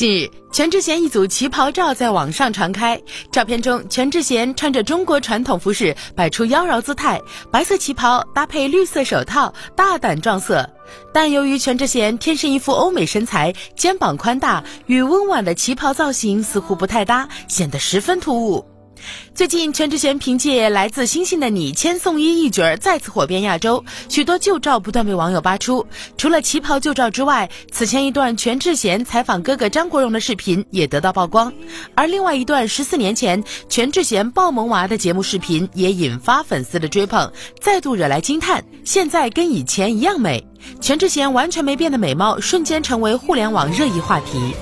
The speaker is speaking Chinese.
近日，全智贤一组旗袍照在网上传开。照片中，全智贤穿着中国传统服饰，摆出妖娆姿态，白色旗袍搭配绿色手套，大胆撞色。但由于全智贤天生一副欧美身材，肩膀宽大，与温婉的旗袍造型似乎不太搭，显得十分突兀。最近，全智贤凭借《来自星星的你》千颂伊一角再次火遍亚洲，许多旧照不断被网友扒出。除了旗袍旧照之外，此前一段全智贤采访哥哥张国荣的视频也得到曝光，而另外一段十四年前全智贤抱萌娃的节目视频也引发粉丝的追捧，再度惹来惊叹。现在跟以前一样美，全智贤完全没变的美貌瞬间成为互联网热议话题。